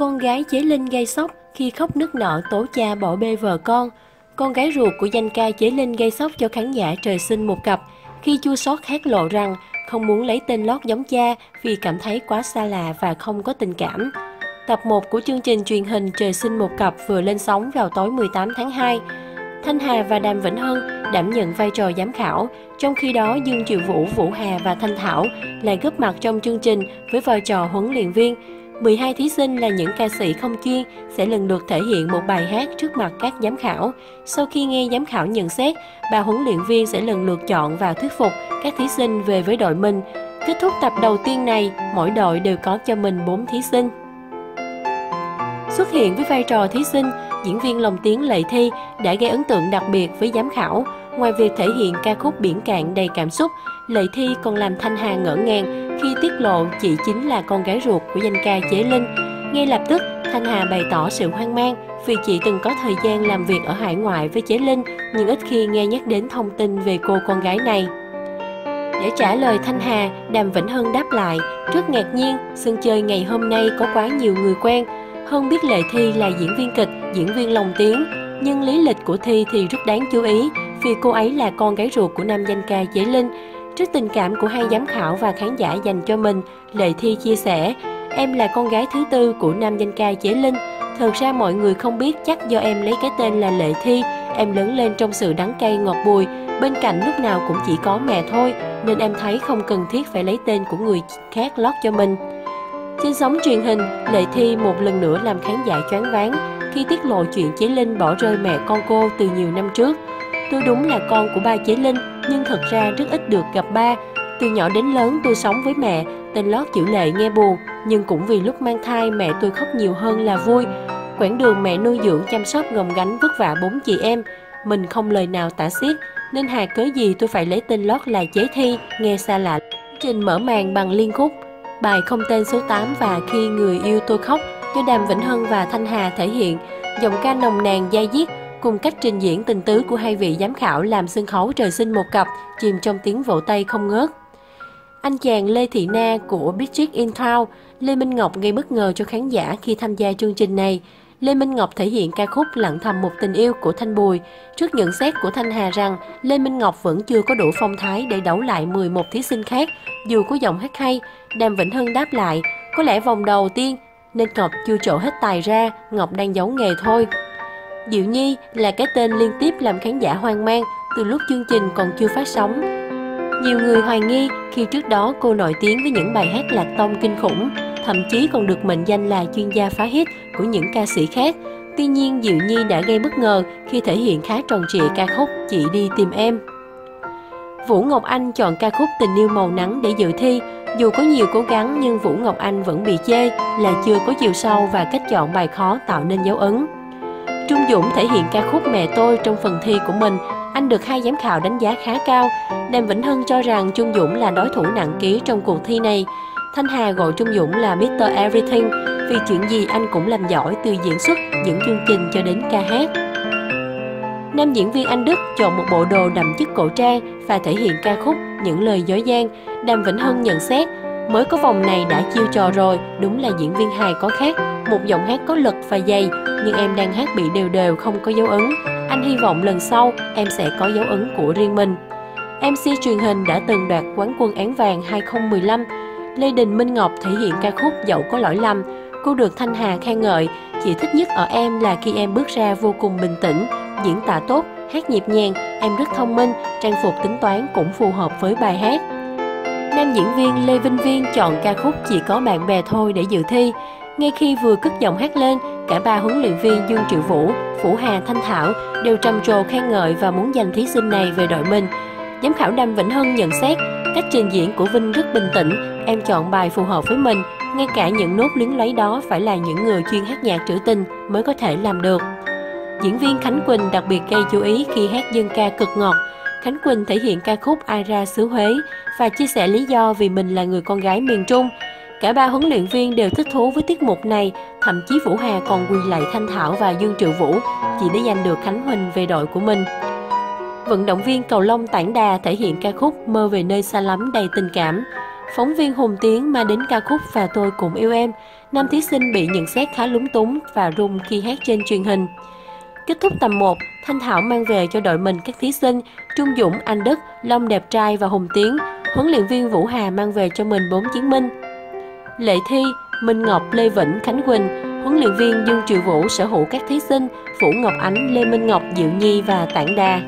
Con gái chế Linh gây sốc khi khóc nức nở tố cha bỏ bê vợ con. Con gái ruột của danh ca chế Linh gây sốc cho khán giả trời sinh một cặp khi chua sót hát lộ rằng không muốn lấy tên lót giống cha vì cảm thấy quá xa lạ và không có tình cảm. Tập 1 của chương trình truyền hình Trời sinh một cặp vừa lên sóng vào tối 18 tháng 2. Thanh Hà và Đàm Vĩnh Hân đảm nhận vai trò giám khảo, trong khi đó Dương Triệu Vũ, Vũ Hà và Thanh Thảo lại góp mặt trong chương trình với vai trò huấn luyện viên. 12 thí sinh là những ca sĩ không chuyên sẽ lần lượt thể hiện một bài hát trước mặt các giám khảo. Sau khi nghe giám khảo nhận xét, bà huấn luyện viên sẽ lần lượt chọn và thuyết phục các thí sinh về với đội mình. Kết thúc tập đầu tiên này, mỗi đội đều có cho mình 4 thí sinh. Xuất hiện với vai trò thí sinh, diễn viên lồng tiếng Lệ Thi đã gây ấn tượng đặc biệt với giám khảo. Ngoài việc thể hiện ca khúc biển cạn đầy cảm xúc, Lệ Thi còn làm Thanh Hà ngỡ ngàng khi tiết lộ chị chính là con gái ruột của danh ca Chế Linh. Ngay lập tức, Thanh Hà bày tỏ sự hoang mang vì chị từng có thời gian làm việc ở hải ngoại với Chế Linh, nhưng ít khi nghe nhắc đến thông tin về cô con gái này. Để trả lời Thanh Hà, Đàm Vĩnh Hân đáp lại, rất ngạc nhiên, sân chơi ngày hôm nay có quá nhiều người quen. Hân biết Lệ Thi là diễn viên kịch, diễn viên lồng tiếng, nhưng lý lịch của Thi thì rất đáng chú ý vì cô ấy là con gái ruột của nam danh ca Chế Linh. Trước tình cảm của hai giám khảo và khán giả dành cho mình, Lệ Thi chia sẻ, em là con gái thứ tư của nam danh ca Chế Linh. Thật ra mọi người không biết chắc do em lấy cái tên là Lệ Thi, em lớn lên trong sự đắng cay ngọt bùi, bên cạnh lúc nào cũng chỉ có mẹ thôi, nên em thấy không cần thiết phải lấy tên của người khác lót cho mình. Trên sóng truyền hình, Lệ Thi một lần nữa làm khán giả choáng váng khi tiết lộ chuyện Chế Linh bỏ rơi mẹ con cô từ nhiều năm trước. Tôi đúng là con của ba Chế Linh, nhưng thật ra rất ít được gặp ba. Từ nhỏ đến lớn tôi sống với mẹ, tên lót chữ Lệ nghe buồn, nhưng cũng vì lúc mang thai mẹ tôi khóc nhiều hơn là vui. Quãng đường mẹ nuôi dưỡng chăm sóc gồng gánh vất vả bốn chị em, mình không lời nào tả xiết, nên hà cớ gì tôi phải lấy tên lót là Chế Thi, nghe xa lạ. Trình mở màn bằng liên khúc, bài không tên số 8 và khi người yêu tôi khóc do Đàm Vĩnh Hân và Thanh Hà thể hiện, giọng ca nồng nàn dai diết cùng cách trình diễn tình tứ của hai vị giám khảo làm sân khấu trời sinh một cặp chìm trong tiếng vỗ tay không ngớt. Anh chàng Lê Thị Na của Big Chick in Town, Lê Minh Ngọc gây bất ngờ cho khán giả khi tham gia chương trình này. Lê Minh Ngọc thể hiện ca khúc Lặng thầm một tình yêu của Thanh Bùi. Trước nhận xét của Thanh Hà rằng Lê Minh Ngọc vẫn chưa có đủ phong thái để đấu lại 11 thí sinh khác, dù có giọng hát hay. Đàm Vĩnh Hưng đáp lại, có lẽ vòng đầu tiên nên Ngọc chưa trổ hết tài ra, Ngọc đang giấu nghề thôi. Diệu Nhi là cái tên liên tiếp làm khán giả hoang mang từ lúc chương trình còn chưa phát sóng. Nhiều người hoài nghi khi trước đó cô nổi tiếng với những bài hát lạc tông kinh khủng, thậm chí còn được mệnh danh là chuyên gia phá hit của những ca sĩ khác. Tuy nhiên Diệu Nhi đã gây bất ngờ khi thể hiện khá tròn trịa ca khúc Chị đi tìm em. Vũ Ngọc Anh chọn ca khúc Tình yêu màu nắng để dự thi. Dù có nhiều cố gắng nhưng Vũ Ngọc Anh vẫn bị chê là chưa có chiều sâu và cách chọn bài khó tạo nên dấu ấn. Trung Dũng thể hiện ca khúc Mẹ tôi trong phần thi của mình. Anh được hai giám khảo đánh giá khá cao. Đàm Vĩnh Hưng cho rằng Trung Dũng là đối thủ nặng ký trong cuộc thi này. Thanh Hà gọi Trung Dũng là Mr. Everything vì chuyện gì anh cũng làm giỏi từ diễn xuất, những chương trình cho đến ca hát. Nam diễn viên Anh Đức chọn một bộ đồ đậm chất cổ trang và thể hiện ca khúc Những lời dối gian. Đàm Vĩnh Hưng nhận xét, mới có vòng này đã chiêu trò rồi, đúng là diễn viên hài có khác. Một giọng hát có lực và dày, nhưng em đang hát bị đều đều không có dấu ấn. Anh hy vọng lần sau em sẽ có dấu ấn của riêng mình. MC truyền hình đã từng đoạt quán quân án vàng 2015. Lê Đình Minh Ngọc thể hiện ca khúc Dẫu có lỗi lầm. Cô được Thanh Hà khen ngợi, chị thích nhất ở em là khi em bước ra vô cùng bình tĩnh, diễn tả tốt, hát nhịp nhàng, em rất thông minh, trang phục tính toán cũng phù hợp với bài hát. Nam diễn viên Lê Vinh Viên chọn ca khúc Chỉ có bạn bè thôi để dự thi. Ngay khi vừa cất giọng hát lên, cả ba huấn luyện viên Dương Triệu Vũ, Phủ Hà Thanh Thảo đều trầm trồ khen ngợi và muốn giành thí sinh này về đội mình. Giám khảo Đàm Vĩnh Hân nhận xét, cách trình diễn của Vinh rất bình tĩnh, em chọn bài phù hợp với mình, ngay cả những nốt luyến lấy đó phải là những người chuyên hát nhạc trữ tình mới có thể làm được. Diễn viên Khánh Quỳnh đặc biệt gây chú ý khi hát dân ca cực ngọt. Khánh Quỳnh thể hiện ca khúc Ai ra xứ Huế và chia sẻ lý do vì mình là người con gái miền Trung. Cả ba huấn luyện viên đều thích thú với tiết mục này, thậm chí Vũ Hà còn quỳ lạy Thanh Thảo và Dương Triệu Vũ chỉ để giành được Khánh Huỳnh về đội của mình. Vận động viên cầu lông Tản Đà thể hiện ca khúc Mơ về nơi xa lắm đầy tình cảm. Phóng viên Hùng Tiến mang đến ca khúc Và tôi cũng yêu em. Nam thí sinh bị nhận xét khá lúng túng và run khi hát trên truyền hình. Kết thúc tầm 1, Thanh Thảo mang về cho đội mình các thí sinh Trung Dũng, Anh Đức, Long Đẹp Trai và Hùng Tiến. Huấn luyện viên Vũ Hà mang về cho mình 4 chiến binh. Lệ thi, Minh Ngọc, Lê Vĩnh, Khánh Quỳnh, huấn luyện viên Dương Triệu Vũ sở hữu các thí sinh Vũ Ngọc Ánh, Lê Minh Ngọc, Diệu Nhi và Tản Đà.